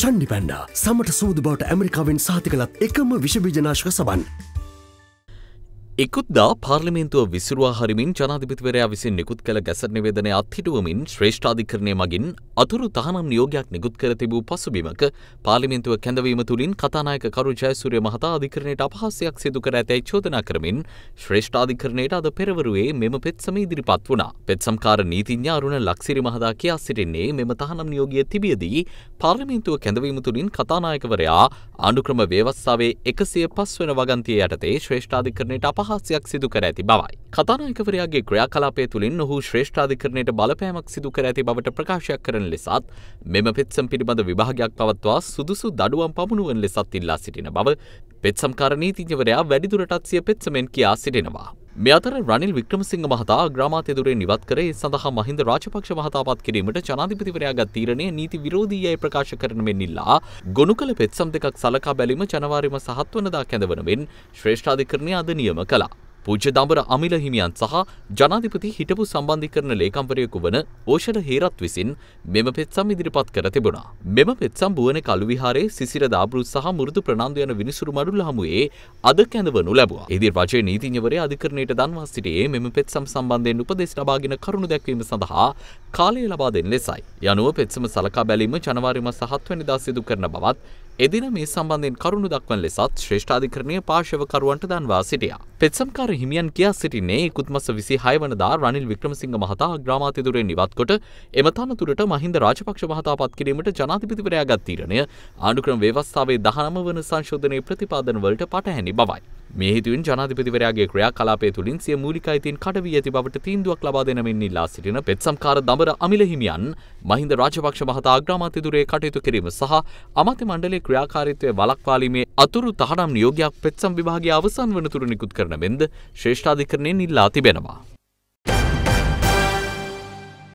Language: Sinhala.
චන්ඩි පැන්ඩා සමට සූදු බවට ඇමරිකාවෙන් සාතිකලත් එකම විශභීජනාශක සබන්. ඉකුත්දා පාර්ලිමේන්තුව විසිරවා හරිමින් ජනාධිපතිවරයා විසින් නිකුත් කළ ගැසට නිවේදනය අත්හිටුවමින් ශ්‍රේෂ්ඨාධිකරණය මගින් අතුරු තහනම් නියෝගයක් නිකුත් කර තිබූ පසුබිමක පාර්ලිමේන්තුව කැඳවීම තුළින් කතානායක කරු ජයසූරිය මහතා අධිකරණයට අපහාසයක් සිදු කර ඇතැයි චෝදනා කරමින් ශ්‍රේෂ්ඨාධිකරණයට අද පෙරවරුවේ මෙම පෙත්සම ඉදිරිපත් වුණා. පෙත්සම්කාර නීතිඥ අරුණ ලක්සිරි මහතා කියා සිටින්නේ මෙම තහනම් නියෝගය තිබියදී පාර්ලිමේන්තුව කැඳවීම තුළින් කතානායකවරයා ආණ්ඩුක්‍රම ව්‍යවස්ථාවේ එකසිය පස් වන වගන්තිය යටතේ ශ්‍රේෂ්ඨාධිකරණයට අපහාස අපහාසයක් සිදු කර ඇති බවයි. කතානායකවරයාගේ ක්‍රියාකලාපය තුළින් ඔහු ශ්‍රේෂ්ඨාධිකරණයට බලපෑමක් සිදු කර ඇති බවට ප්‍රකාශයක් කරන ලෙසත් මෙම පෙත්සම් පිළිබඳ විභාගයක් පවත්වා සුදුසු දඩුවම් පමුණුවන් ලෙසත් ඉල්ලා සිටින බව පෙත්සම්කාර නීතිඥවරයා වැඩිදුරටත් සිය පෙත්සමෙන් කියා සිටිනවා. මේ අතර රනිල් වික්‍රමසිංහ මහතා ග්‍රාමාත්‍යදුරේ නිවත් කර ඒ සඳහා මහින්ද රාජපක්ෂ මහතා පත් කිරීමට ජනාධිපතිවරයා ගත් තීරණය නීති විරෝධී යයි ප්‍රකාශ කරන මෙන් ඉල්ලා ගොනු කළ පෙත්සම් දෙකක් සලකා බැලීම ජනවාරි මාස 7 වනදා කැඳවන මෙන් ශ්‍රේෂ්ඨාධිකරණය අද නියම කළා. පූජ්‍ය දඹර අමිල හිමියන් සහ ජනාධිපති හිටපු සම්බන්ධීකරණ ලේකම්වරයෙකු වන ඕෂධ හේරත් විසින් මෙම පෙත්සම් ඉදිරිපත් කර තිබුණා. මෙම පෙත්සම් බුවන කළු විහාරයේ සිසිර දාබෘ සහ මුරුදු ප්‍රනාන්දු යන විනිසුරු මඩුල්ල හමුවේ අද කැඳවනු ලැබුවා. ඉදිරි රජයේ නීතිඥවරයා අධිකරණයට දන්වා සිටියේ මෙම පෙත්සම් සම්බන්ධයෙන් උපදෙස් ලබාගෙන කරුණු දැක්වීම සඳහා කාලය ලබා දෙන ලෙසයි. යනුව පෙත්සම සලකා බැලීම ජනවාරි මාස 7 වෙනිදා සිදු කරන බවත් එදින මේ සම්බන්ධයෙන් කරුණු දක්වන ලෙසත් ශ්‍රේෂ්ඨාධිකරණය පාර්ශවකරුවන්ට දන්වා සිටියා. පෙත්සම්කාර හිමියන් කියා සිටින්නේ ඉකුත් මස 26 වනදා රනිල් වික්‍රමසිංහ මහතා ග්‍රාමාත්‍යදුරෙන් ඉවත් කොට එම තනතුරට මහින්ද රාජපක්ෂ මහතා පත් කිරීමට ජනාධිපතිවරයා ගත් තීරණය ආණ්ඩුක්‍රම ව්‍යවස්ථාවේ 19 වන සංශෝධනයේ ප්‍රතිපාදන වලට පටහැනි බවයි. මේ හේතුවෙන් ජනාධිපතිවරයාගේ ක්‍රියාකලාපය තුළින් සිය මූලික අයිතීන් කඩවී ඇති බවට තීන්දුවක් ලබා දෙන මෙන් ඉල්ලා සිටින පෙත්සම්කාර දඹර අමිල හිමියන් මහින්ද රාජපක්ෂ මහතා අග්‍රාමාත්‍යදුරේ කටයුතු කිරීම සහ අමාත්‍ය මණ්ඩලයේ ක්‍රියාකාරීත්වය වළක්වාලීමේ අතුරු තහනම් නියෝගයක් පෙත්සම් විභාගයේ අවසන් වනතුරු නිකුත් කරන මෙන්ද ශ්‍රේෂ්ඨාධිකරණයෙන් ඉල්ලා තිබෙනවා.